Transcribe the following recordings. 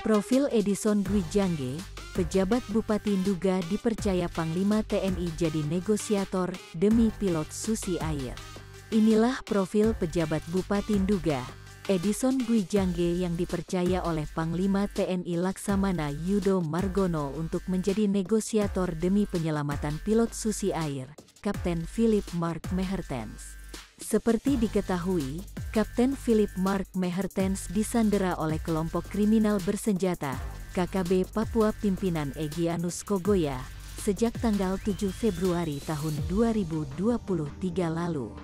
Profil Edison Dwi Jangge, pejabat Bupati Nduga dipercaya Panglima TNI jadi negosiator demi pilot Susi Air. Inilah profil pejabat Bupati Nduga, Edison Dwi Jangge yang dipercaya oleh Panglima TNI Laksamana Yudo Margono untuk menjadi negosiator demi penyelamatan pilot Susi Air, Kapten Philip Mark Mehertens. Seperti diketahui, Kapten Philip Mark Mehertens disandera oleh kelompok kriminal bersenjata, KKB Papua pimpinan Egyanus Kogoya, sejak tanggal 7 Februari tahun 2023 lalu.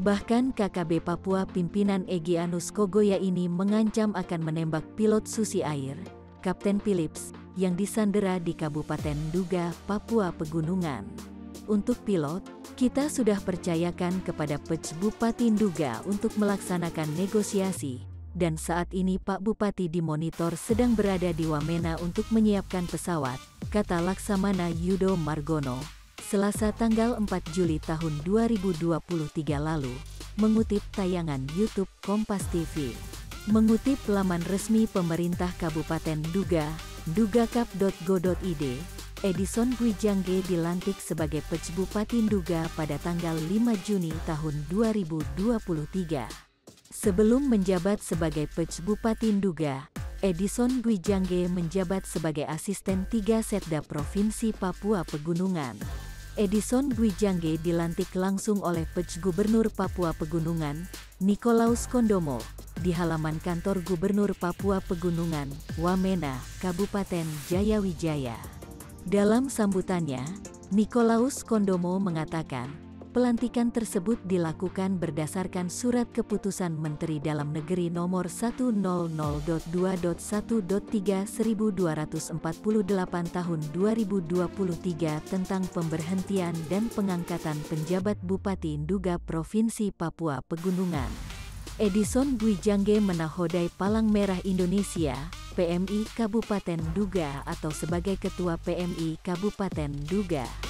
Bahkan KKB Papua pimpinan Egyanus Kogoya ini mengancam akan menembak pilot Susi Air, Kapten Philips, yang disandera di Kabupaten Duga, Papua Pegunungan. Untuk pilot, kita sudah percayakan kepada Pej Bupati Nduga untuk melaksanakan negosiasi, dan saat ini Pak Bupati dimonitor sedang berada di Wamena untuk menyiapkan pesawat, kata Laksamana Yudo Margono, Selasa tanggal 4 Juli tahun 2023 lalu, mengutip tayangan YouTube Kompas TV. Mengutip laman resmi pemerintah Kabupaten Duga, dugakap.go.id, Edison Gwijangge dilantik sebagai Pej Bupati Nduga pada tanggal 5 Juni tahun 2023. Sebelum menjabat sebagai Pej Bupati Nduga, Edison Gwijangge menjabat sebagai asisten tiga Setda Provinsi Papua Pegunungan. Edison Gwijangge dilantik langsung oleh Pej Gubernur Papua Pegunungan, Nikolaus Kondomo, di halaman kantor Gubernur Papua Pegunungan, Wamena, Kabupaten Jayawijaya. Dalam sambutannya, Nikolaus Kondomo mengatakan, pelantikan tersebut dilakukan berdasarkan surat keputusan Menteri Dalam Negeri nomor 100.2.1.3 1248 tahun 2023 tentang pemberhentian dan pengangkatan penjabat Bupati Nduga Provinsi Papua Pegunungan. Edison Gwijangge menahodai Palang Merah Indonesia, PMI Kabupaten Duga atau sebagai Ketua PMI Kabupaten Duga.